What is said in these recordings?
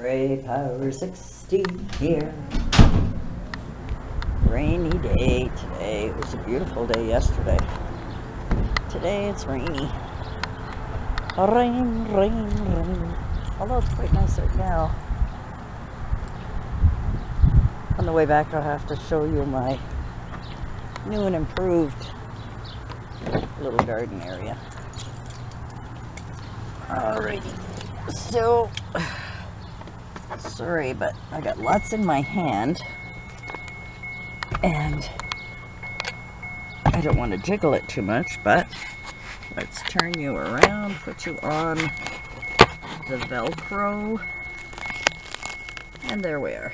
Gray Power 60 here. Rainy day today. It was a beautiful day yesterday. Today it's rainy. Rain, rain, rain. Although it's quite nice right now. On the way back, I'll have to show you my new and improved little garden area. Alrighty. So, sorry, but I got lots in my hand. And I don't want to jiggle it too much, but let's turn you around, put you on the Velcro. And there we are.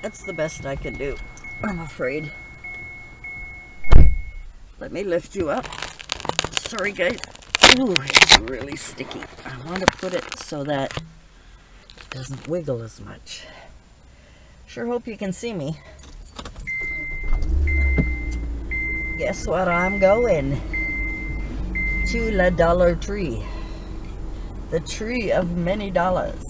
That's the best I can do, I'm afraid. Let me lift you up. Sorry, guys. Ooh, it's really sticky. I want to put it so that it doesn't wiggle as much. Sure hope you can see me. Guess what I'm going? To the Dollar Tree. The tree of many dollars.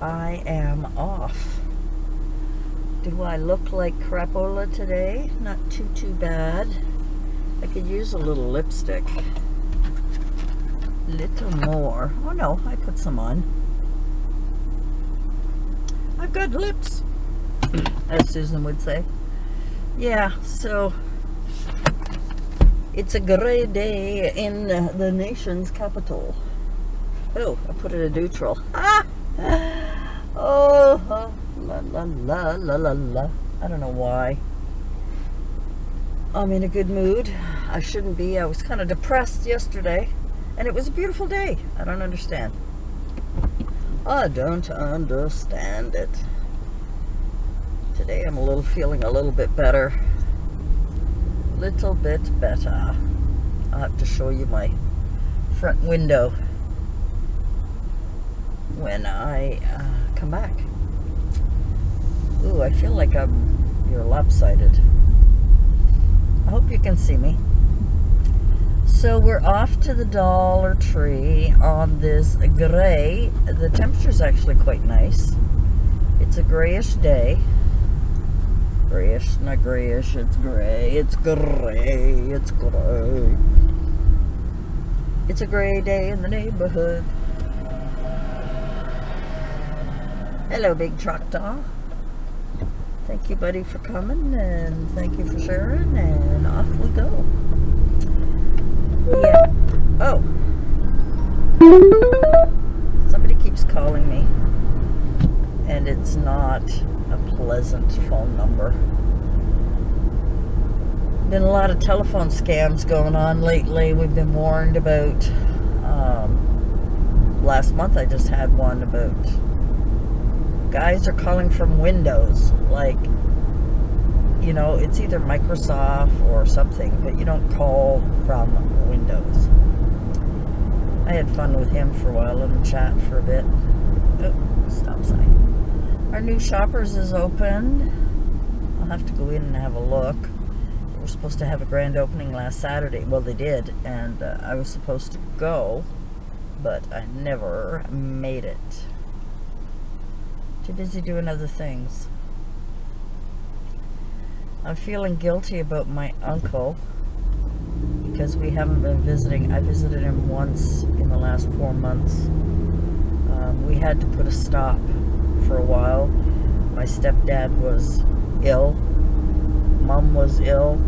I am off. Do I look like crapola today? Not too, too bad. I could use a little lipstick. Little more. Oh no, I put some on. I've got lips, as Susan would say. Yeah, so it's a gray day in the nation's capital. Oh, I put it in neutral. Ah! Oh, la la la la la la. I don't know why. I'm in a good mood. I shouldn't be. I was kind of depressed yesterday. And it was a beautiful day. I don't understand. I don't understand it. Today I'm a little feeling a little bit better. Little bit better. I'll have to show you my front window when I uh, come back. Ooh, I feel like I'm you're lopsided. I hope you can see me. So we're off to the Dollar Tree on this gray. The temperature's actually quite nice. It's a grayish day. Grayish, not grayish, it's gray. It's gray, it's gray. It's a gray day in the neighborhood. Hello, big truck tractor. Thank you, buddy, for coming, and thank you for sharing, and off we go. Yeah. Oh. Somebody keeps calling me, and it's not a pleasant phone number. Been a lot of telephone scams going on lately. We've been warned about. Um, last month, I just had one about guys are calling from Windows, like, you know, it's either Microsoft or something, but you don't call from Windows. I had fun with him for a while, let him chat for a bit. Stop sign. Our new Shoppers is open. I'll have to go in and have a look. We are supposed to have a grand opening last Saturday. Well, they did, and uh, I was supposed to go, but I never made it. Too busy doing other things. I'm feeling guilty about my uncle because we haven't been visiting. I visited him once in the last four months. Um, we had to put a stop for a while. My stepdad was ill. Mom was ill.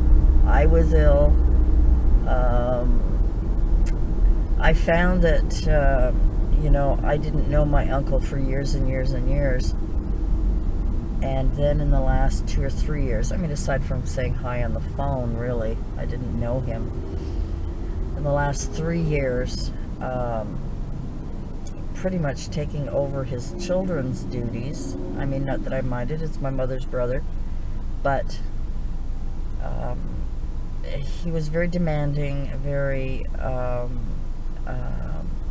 I was ill. Um, I found that uh, you know, I didn't know my uncle for years and years and years. And then in the last two or three years, I mean, aside from saying hi on the phone, really, I didn't know him. In the last three years, um, pretty much taking over his children's duties. I mean, not that I minded, it's my mother's brother. But um, he was very demanding, very um, uh,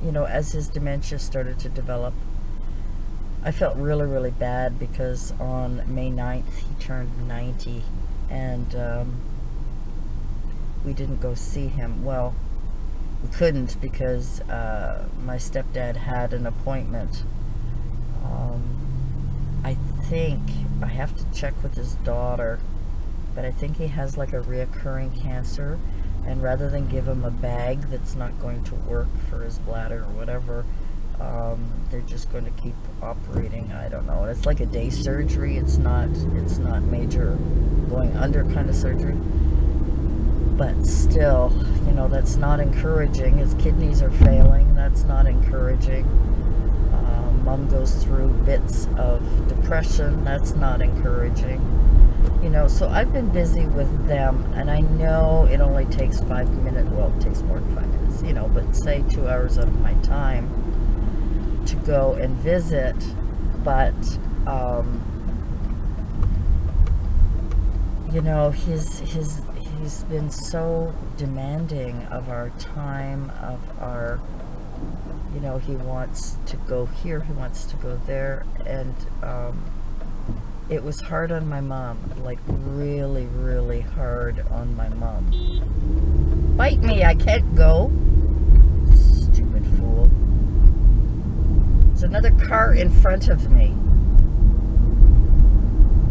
you know, as his dementia started to develop, I felt really, really bad because on May 9th he turned 90 and um, we didn't go see him. Well, we couldn't because uh, my stepdad had an appointment. Um, I think I have to check with his daughter, but I think he has like a reoccurring cancer. And rather than give him a bag that's not going to work for his bladder or whatever, um, they're just going to keep operating. I don't know. It's like a day surgery. It's not. It's not major going under kind of surgery. But still, you know, that's not encouraging. His kidneys are failing. That's not encouraging. Um, Mom goes through bits of depression. That's not encouraging. You know, so I've been busy with them, and I know it only takes five minutes. Well, it takes more than five minutes, you know, but say two hours of my time to go and visit, but um, you know, his his he's been so demanding of our time, of our you know, he wants to go here, he wants to go there, and um, it was hard on my mom, like really, really hard on my mom. Bite me, I can't go. Stupid fool. There's another car in front of me.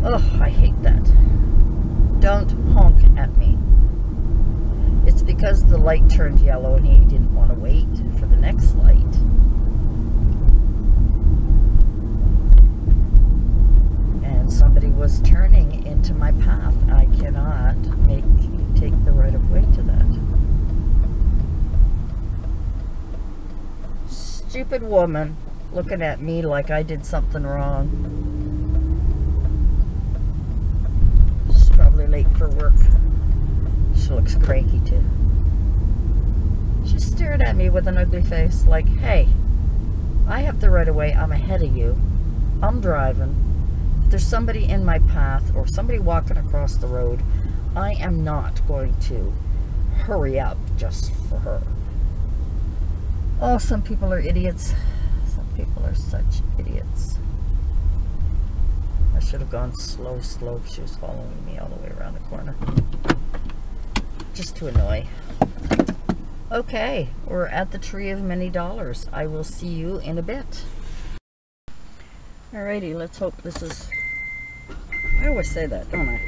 Oh, I hate that. Don't honk at me. It's because the light turned yellow and he didn't want to wait for the next light. And somebody was turning into my path. I cannot make take the right of way to that. Stupid woman looking at me like I did something wrong. She's probably late for work. She looks cranky too. She stared at me with an ugly face like, hey, I have the right of way. I'm ahead of you. I'm driving. There's somebody in my path or somebody walking across the road, I am not going to hurry up just for her. Oh, some people are idiots. Some people are such idiots. I should have gone slow, slow. She was following me all the way around the corner. Just to annoy. Okay, we're at the tree of many dollars. I will see you in a bit. Alrighty, let's hope this is... I always say that, don't I?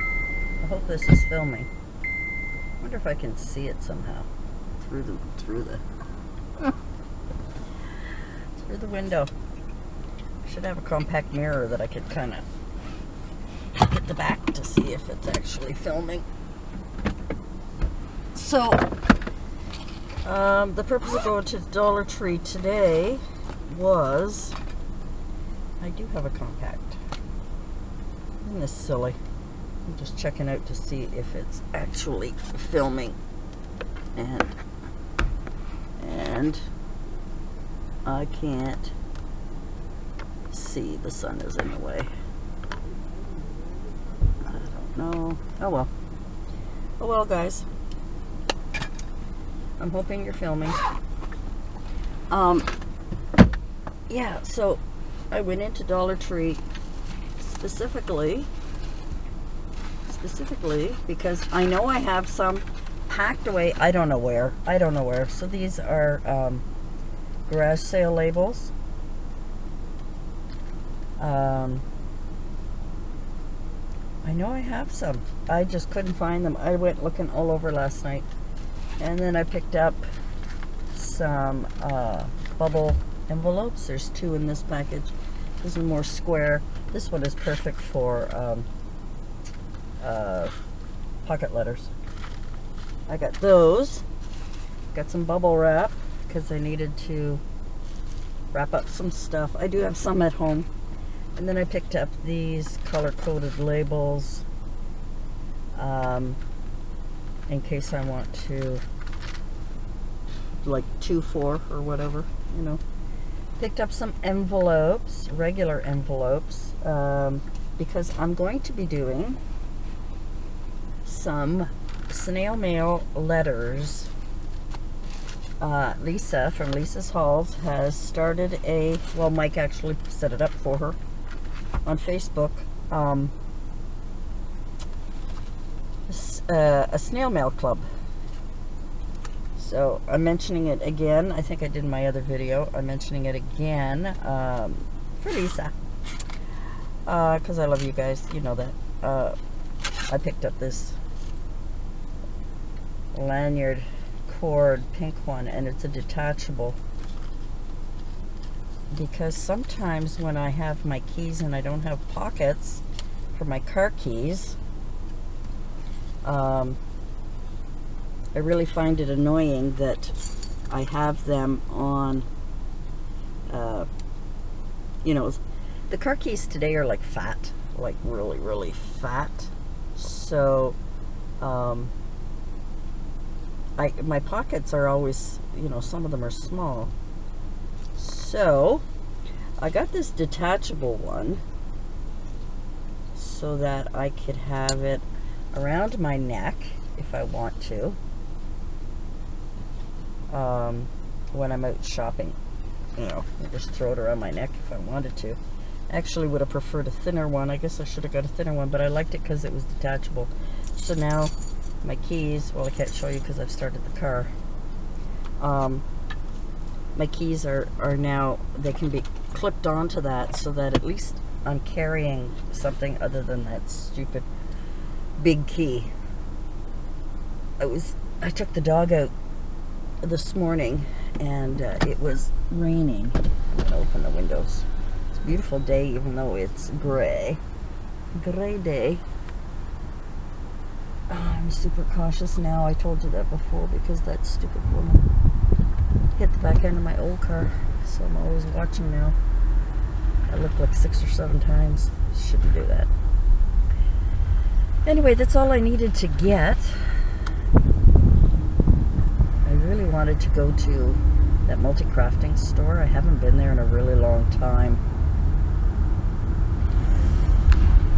I hope this is filming. I wonder if I can see it somehow. Through the... through the... through the window. I should have a compact mirror that I could kind of get the back to see if it's actually filming. So, um, the purpose of going to Dollar Tree today was, I do have a compact. Isn't this silly? I'm just checking out to see if it's actually filming. And, and, I can't see. The sun is in the way. I don't know. Oh well. Oh well, guys. I'm hoping you're filming. Um, yeah, so I went into Dollar Tree specifically, specifically because I know I have some packed away. I don't know where. I don't know where. So these are um, garage sale labels. Um, I know I have some. I just couldn't find them. I went looking all over last night. And then I picked up some uh, bubble envelopes. There's two in this package. This is more square. This one is perfect for um, uh, pocket letters. I got those. Got some bubble wrap because I needed to wrap up some stuff. I do have some at home. And then I picked up these color-coded labels. Um, in case I want to like two four or whatever you know picked up some envelopes regular envelopes um, because I'm going to be doing some snail mail letters uh, Lisa from Lisa's Hauls has started a well Mike actually set it up for her on Facebook um, uh, a snail mail club. So I'm mentioning it again. I think I did in my other video. I'm mentioning it again um, for Lisa. Because uh, I love you guys. You know that. Uh, I picked up this lanyard cord pink one and it's a detachable because sometimes when I have my keys and I don't have pockets for my car keys um, I really find it annoying that I have them on uh, you know the car keys today are like fat like really really fat. So um, I my pockets are always you know some of them are small. So I got this detachable one so that I could have it around my neck if I want to um, when I'm out shopping. You know I just throw it around my neck if I wanted to. Actually would have preferred a thinner one. I guess I should have got a thinner one but I liked it because it was detachable. So now my keys well I can't show you because I've started the car. Um, my keys are, are now, they can be clipped onto that so that at least I'm carrying something other than that stupid big key. I was, I took the dog out this morning and uh, it was raining. Open the windows. It's a beautiful day even though it's gray. Gray day. Oh, I'm super cautious now. I told you that before because that stupid woman hit the back end of my old car. So I'm always watching now. I looked like six or seven times. Shouldn't do that. Anyway, that's all I needed to get. I really wanted to go to that multi-crafting store. I haven't been there in a really long time.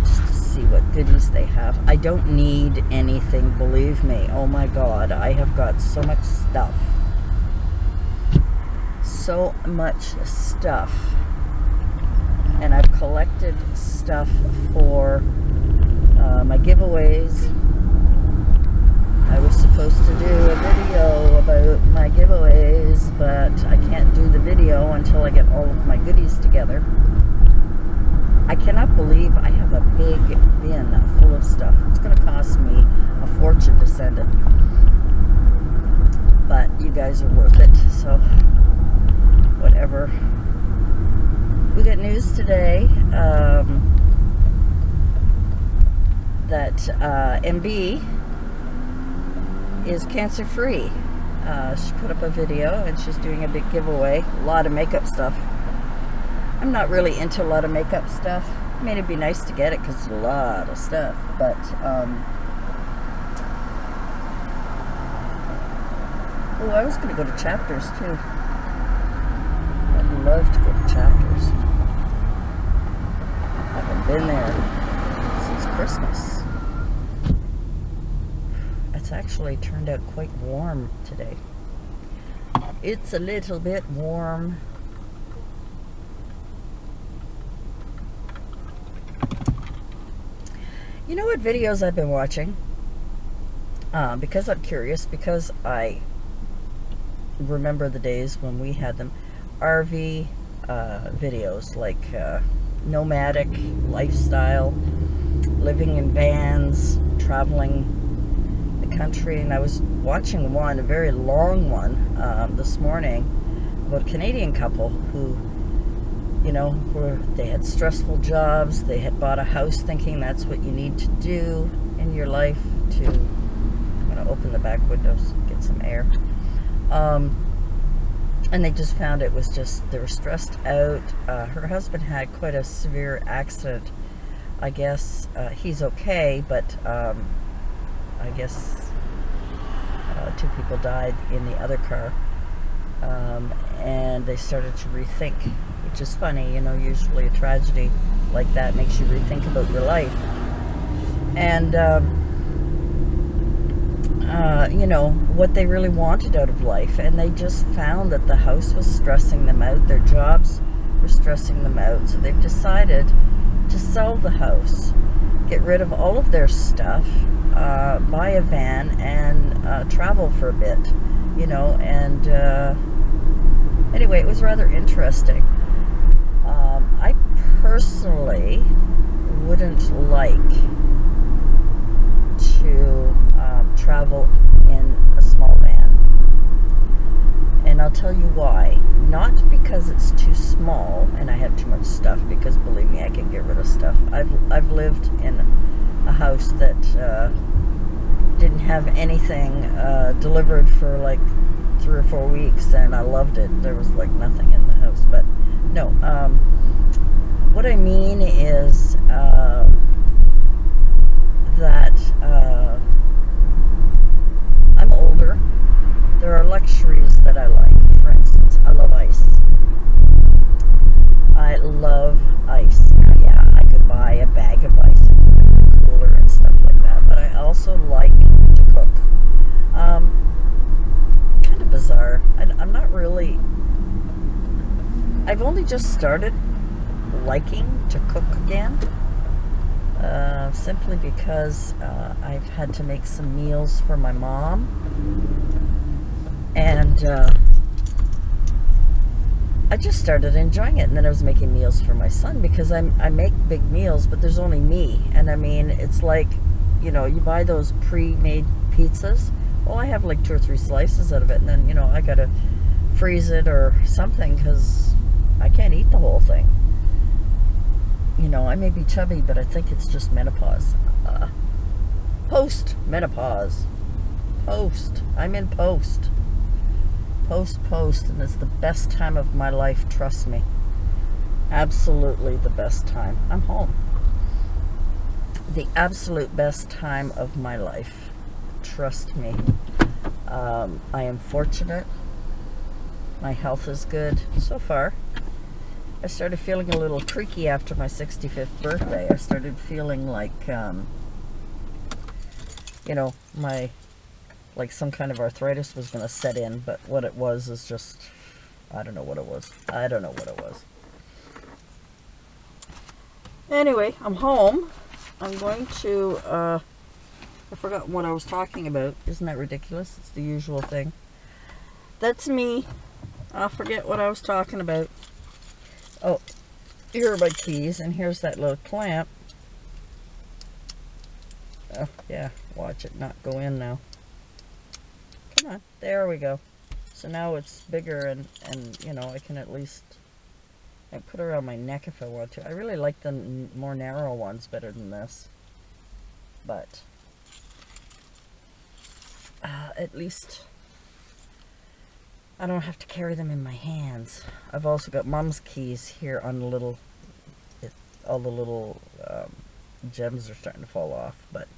Just to see what goodies they have. I don't need anything, believe me. Oh my god, I have got so much stuff so much stuff. And I've collected stuff for uh, my giveaways. I was supposed to do a video about my giveaways, but I can't do the video until I get all of my goodies together. I cannot believe I have a big bin full of stuff. It's going to cost me a fortune to send it. But you guys are worth it, so whatever. We got news today um, that uh, MB is cancer free. Uh, she put up a video and she's doing a big giveaway. A lot of makeup stuff. I'm not really into a lot of makeup stuff. I mean, it'd be nice to get it because a lot of stuff, but um, oh, I was going to go to chapters too love to go to chapters. I haven't been there since Christmas. It's actually turned out today. It's a little bit warm. You know what videos I've been watching? Uh, because I'm curious, because I remember the days when we had them. RV uh, videos like uh, nomadic lifestyle, living in vans, traveling country. And I was watching one, a very long one, um, this morning about a Canadian couple who, you know, were they had stressful jobs. They had bought a house thinking that's what you need to do in your life to. I'm going to open the back windows, get some air. Um, and they just found it was just they were stressed out uh, her husband had quite a severe accident I guess uh, he's okay but um, I guess uh, two people died in the other car um, and they started to rethink which is funny you know usually a tragedy like that makes you rethink about your life and um, uh, you know, what they really wanted out of life. And they just found that the house was stressing them out. Their jobs were stressing them out. So they've decided to sell the house, get rid of all of their stuff, uh, buy a van and uh, travel for a bit, you know. And uh, anyway, it was rather interesting. Um, I personally wouldn't like to um, travel in a small van. And I'll tell you why. Not because it's too small and I have too much stuff, because believe me, I can get rid of stuff. I've, I've lived in a house that uh, didn't have anything uh, delivered for like three or four weeks and I loved it. There was like nothing in the house. But no, um, what I mean is uh, that uh, I'm older. There are luxuries that I like. Just started liking to cook again. Uh, simply because uh, I've had to make some meals for my mom. And uh, I just started enjoying it. And then I was making meals for my son because I'm, I make big meals, but there's only me. And I mean, it's like, you know, you buy those pre made pizzas. Well, I have like two or three slices out of it. And then, you know, I got to freeze it or something because I can't eat the whole thing you know, I may be chubby, but I think it's just menopause. Uh, post menopause. Post. I'm in post. Post, post, and it's the best time of my life, trust me. Absolutely the best time. I'm home. The absolute best time of my life. Trust me. Um, I am fortunate. My health is good so far. I started feeling a little creaky after my 65th birthday. I started feeling like, um, you know, my, like some kind of arthritis was going to set in, but what it was is just, I don't know what it was. I don't know what it was. Anyway, I'm home. I'm going to, uh, I forgot what I was talking about. Isn't that ridiculous? It's the usual thing. That's me. I'll forget what I was talking about. Oh, here are my keys, and here's that little clamp. Oh, yeah, watch it not go in now. Come on, there we go. So now it's bigger, and, and you know, I can at least I put around my neck if I want to. I really like the more narrow ones better than this. But, uh, at least I don't have to carry them in my hands. I've also got mom's keys here on the little, it, all the little um, gems are starting to fall off, but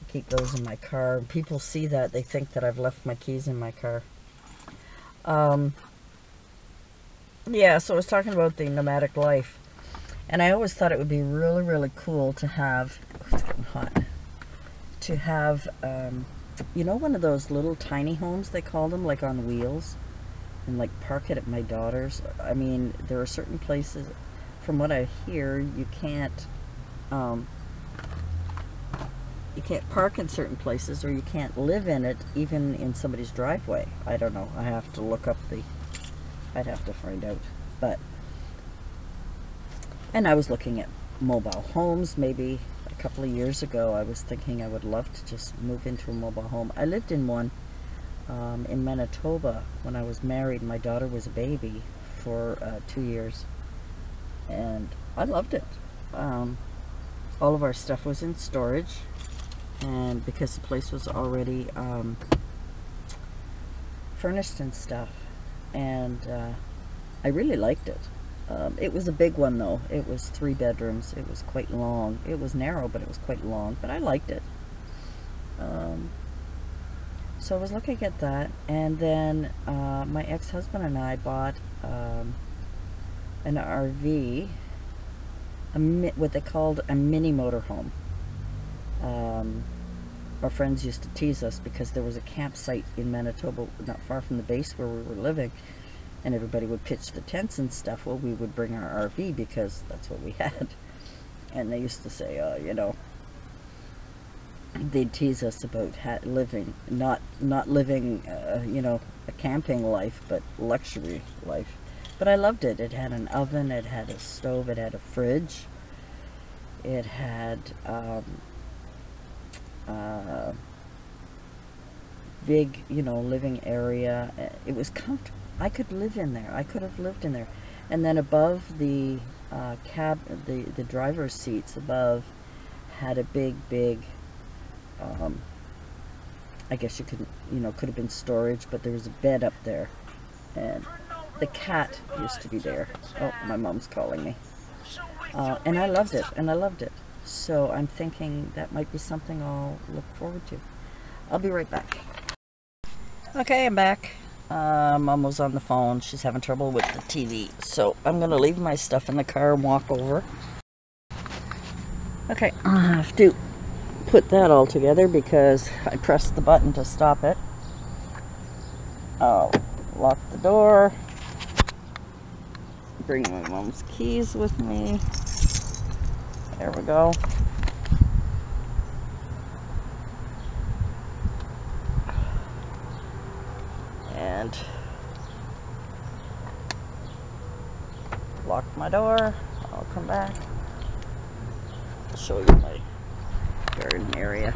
I keep those in my car. People see that, they think that I've left my keys in my car. Um, yeah, so I was talking about the nomadic life. And I always thought it would be really, really cool to have, oh, it's getting hot, to have, um, you know one of those little tiny homes they call them like on wheels? And like park it at my daughter's? I mean there are certain places from what i hear you can't um, you can't park in certain places or you can't live in it even in somebody's driveway. I don't know. I have to look up the i'd have to find out. But and i was looking at mobile homes maybe couple of years ago, I was thinking I would love to just move into a mobile home. I lived in one um, in Manitoba when I was married. My daughter was a baby for uh, two years, and I loved it. Um, all of our stuff was in storage, and because the place was already um, furnished and stuff, and uh, I really liked it. Um, it was a big one though. It was three bedrooms. It was quite long. It was narrow, but it was quite long. But I liked it. Um, so I was looking at that, and then uh, my ex-husband and I bought um, an RV, a what they called a mini motorhome. Um, our friends used to tease us because there was a campsite in Manitoba, not far from the base where we were living, and everybody would pitch the tents and stuff, well, we would bring our RV because that's what we had. And they used to say, uh, you know, they'd tease us about living, not not living, uh, you know, a camping life, but luxury life. But I loved it. It had an oven, it had a stove, it had a fridge, it had um, uh, big, you know, living area. It was comfortable. I could live in there. I could have lived in there. And then above the uh, cab, the the driver's seats above had a big, big. Um, I guess you could, you know, could have been storage, but there was a bed up there, and the cat used to be there. Oh, my mom's calling me. Uh, and I loved it, and I loved it. So I'm thinking that might be something I'll look forward to. I'll be right back. Okay, I'm back. Uh, Mom was on the phone. She's having trouble with the TV. So I'm going to leave my stuff in the car and walk over. Okay, I have to put that all together because I pressed the button to stop it. I'll lock the door. Bring my mom's keys with me. There we go. And lock my door. I'll come back. I'll show you my garden area.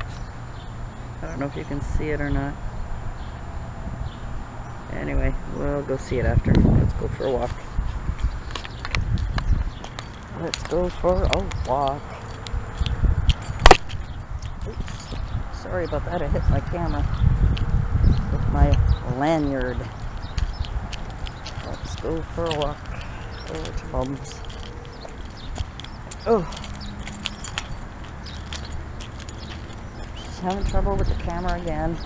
I don't know if you can see it or not. Anyway, we'll go see it after. Let's go for a walk. Let's go for a walk. Oops. Sorry about that. I hit my camera with my lanyard. Let's go for a walk over to Mom's. Oh. She's having trouble with the camera again.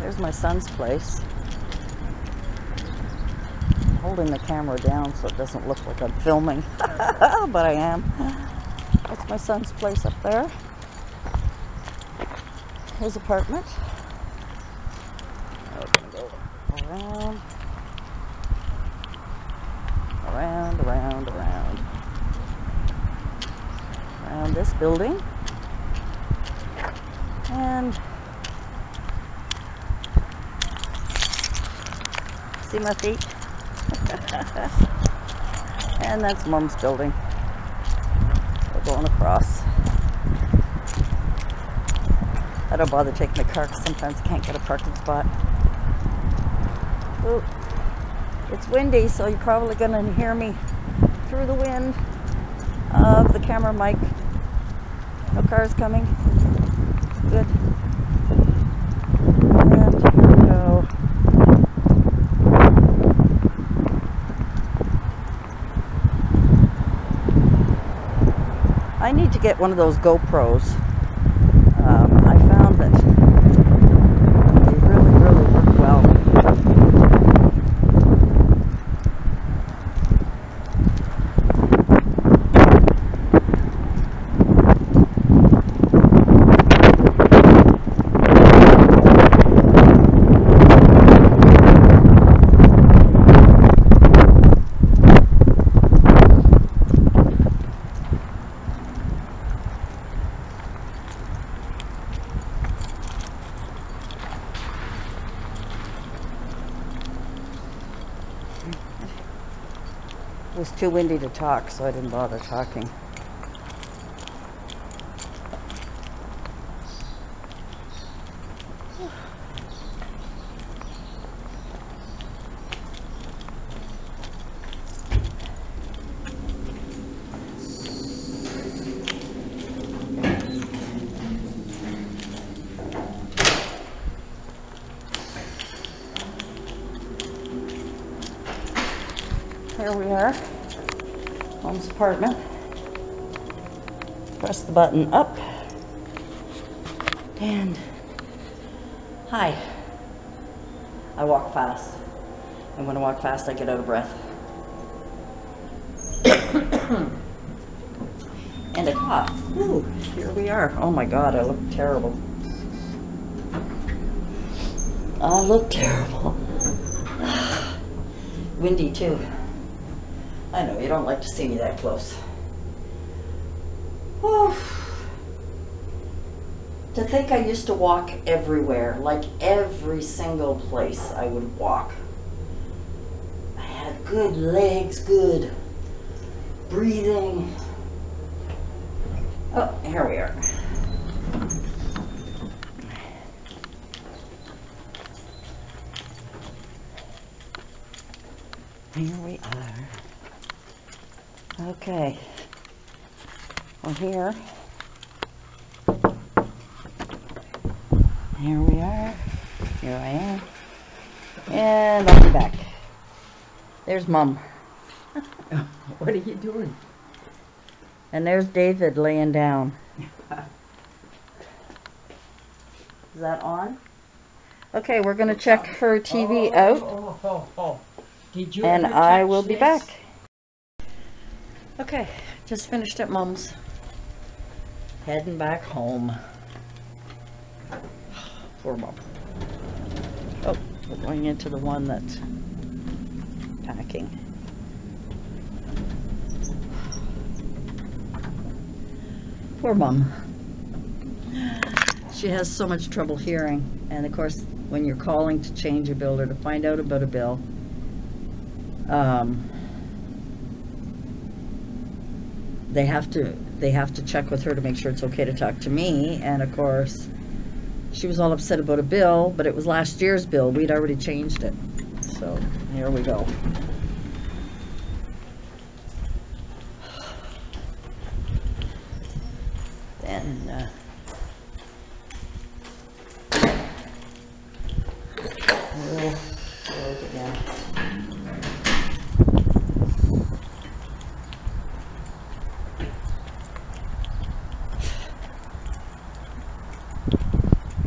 There's my son's place. I'm holding the camera down so it doesn't look like I'm filming, but I am. That's my son's place up there. His apartment. We're gonna go around, around, around, around, around this building, and see my feet. and that's Mom's building. We're going across. I don't bother taking the car because sometimes I can't get a parking spot. Ooh. It's windy, so you're probably going to hear me through the wind of the camera mic. No cars coming. Good. And here we go. I need to get one of those GoPros. Um, I found that they really, really work well. It was too windy to talk, so I didn't bother talking. Here we are, Mom's apartment. Press the button up. And hi. I walk fast. And when I walk fast, I get out of breath. and a cough. Ooh, here we are. Oh my god, I look terrible. I look terrible. Windy too. I know, you don't like to see me that close. Whew. To think I used to walk everywhere, like every single place I would walk. I had good legs, good breathing. Oh, here we are. Here we are. Okay. We're here. Here we are. Here I am. And I'll be back. There's Mum. What are you doing? And there's David laying down. Is that on? Okay, we're gonna check her TV Oh, out Oh, oh, oh. Did you and I will be back. Okay, just finished at Mum's. Heading back home. Poor Mom. Oh, we're going into the one that's packing. Poor Mom. She has so much trouble hearing, and of course, when you're calling to change a bill or to find out about a bill, um, they have to they have to check with her to make sure it's okay to talk to me. And of course she was all upset about a bill but it was last year's bill. We'd already changed it. So here we go. Then uh, we'll go again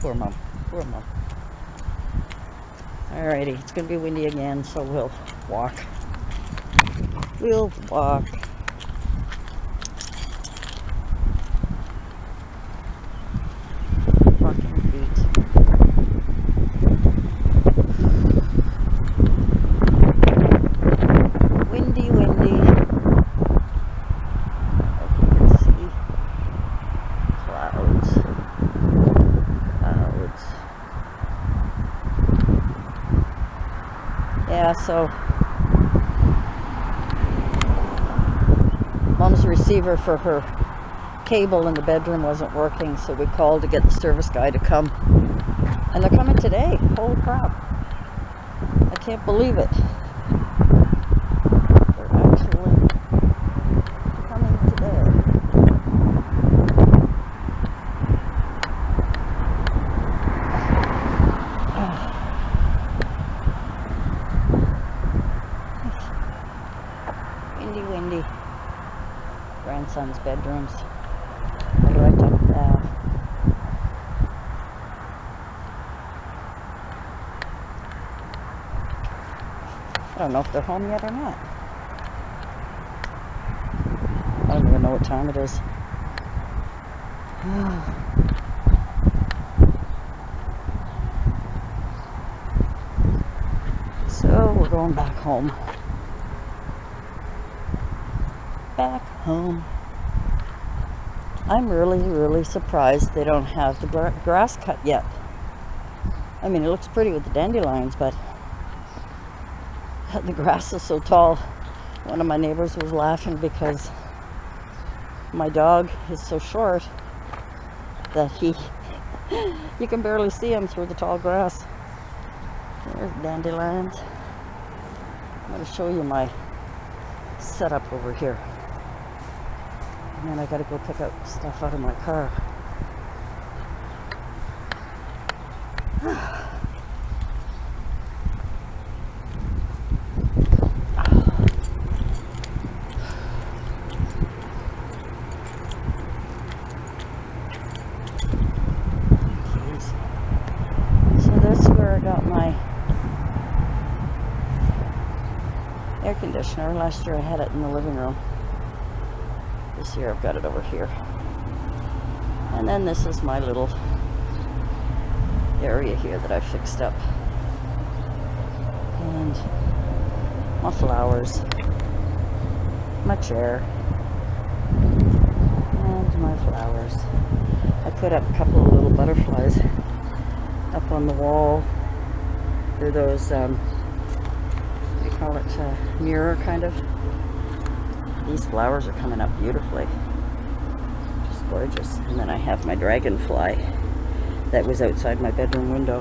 Poor mom. Poor mom. Alrighty, it's gonna be windy again, so we'll walk. We'll walk. Fucking feet. Windy, windy. Hope you can see clouds clouds. So mom's receiver for her cable in the bedroom wasn't working, so we called to get the service guy to come. And they're coming today. Holy crap. I can't believe it. They're actually coming today. Windy, windy. Grandson's bedrooms. Right up there. I don't know if they're home yet or not. I don't even know what time it is. So we're going back home. Back home. I'm really, really surprised they don't have the gra- grass cut yet. I mean, it looks pretty with the dandelions, but the grass is so tall. One of my neighbors was laughing because my dog is so short that he, you can barely see him through the tall grass. There's dandelions. I'm going to show you my setup over here. And then I got to go pick up stuff out of my car. Jeez. So that's where I got my air Last year I had it in the living room. This year I've got it over here. And then this is my little area here that I fixed up. And my flowers, my chair, and my flowers. I put up a couple of little butterflies up on the wall. They're those, um, call it, uh, mirror kind of. These flowers are coming up beautifully. Just gorgeous. And then I have my dragonfly that was outside my bedroom window.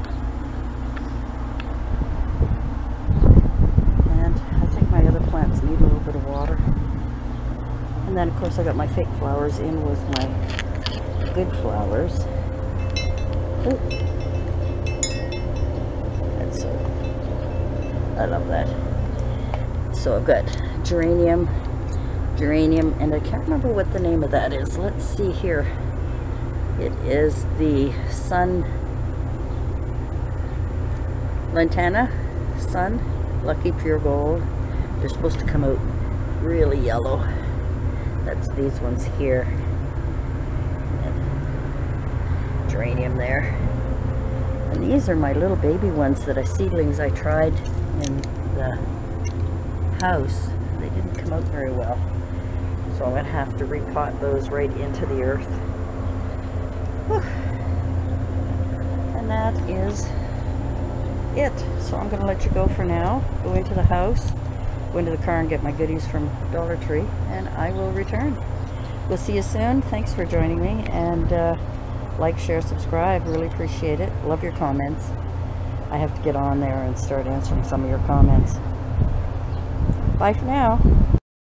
And I think my other plants need a little bit of water. And then of course I got my fake flowers in with my good flowers. Ooh. That's so, I love that. So I've got geranium, geranium, and I can't remember what the name of that is. Let's see here. It is the Sun Lantana Sun Lucky Pure Gold. They're supposed to come out really yellow. That's these ones here. Geranium there. And these are my little baby ones that I seedlings I tried in the house. They didn't come out very well. So I'm going to have to repot those right into the earth. Whew. And that is it. So I'm going to let you go for now. Go into the house, go into the car and get my goodies from Dollar Tree, and I will return. We'll see you soon. Thanks for joining me, and uh, like, share, subscribe. Really appreciate it. Love your comments. I have to get on there and start answering some of your comments. Bye for now.